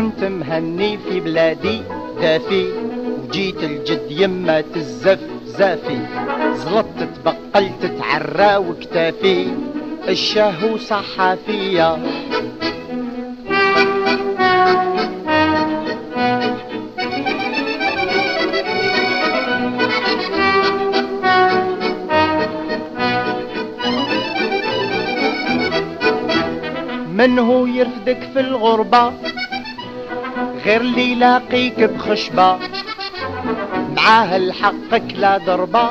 مهني في بلادي دافي وجيت الجد يما تزف زافي. زلطت تبقلت تعرى وكتافي. الشهو صحافية. من هو يرفدك في الغربة؟ غير اللي يلاقيك بخشبة. معاه الحقك لا ضربة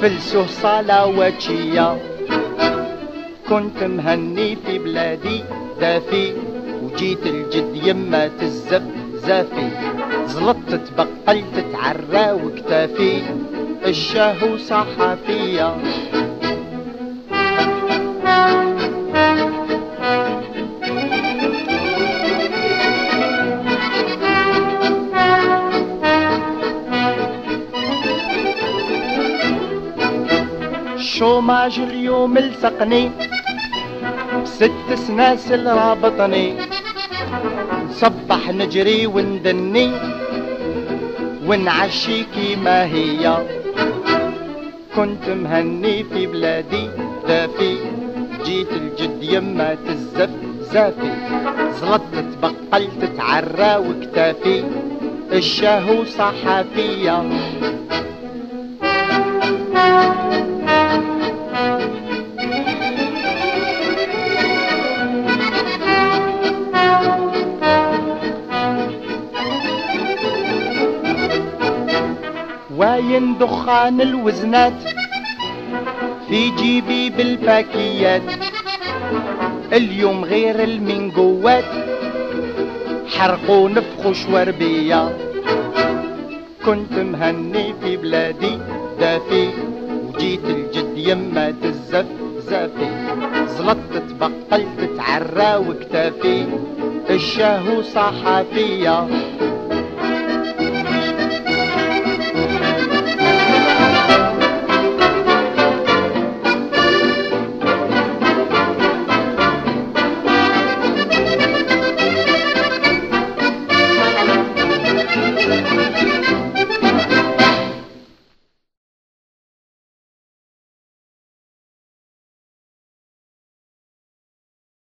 فلسه صالة وجية. كنت مهني في بلادي دافي. وجيت الجد يما تزف زافي. زلطت تبقلت تعرى وكتافي. الشاهو صحفيه الشوماج اليوم لصقني ست سناسل رابطني نصبح نجري وندني. ونعشي كيما هي. كنت مهني في بلادي. دافي جيت الجد يما تزف زافي زلطت بقلت تعرى وكتافي. الشاهو صحفيه واين دخان الوزنات في جيبي بالباكيات. اليوم غير المنقوات حرقوا نفخوا شوربية كنت مهني في بلادي دافي وجيت الجد يما تزف زافي. زلطت تبقلت تعرى وكتافي الشاهو صحفيه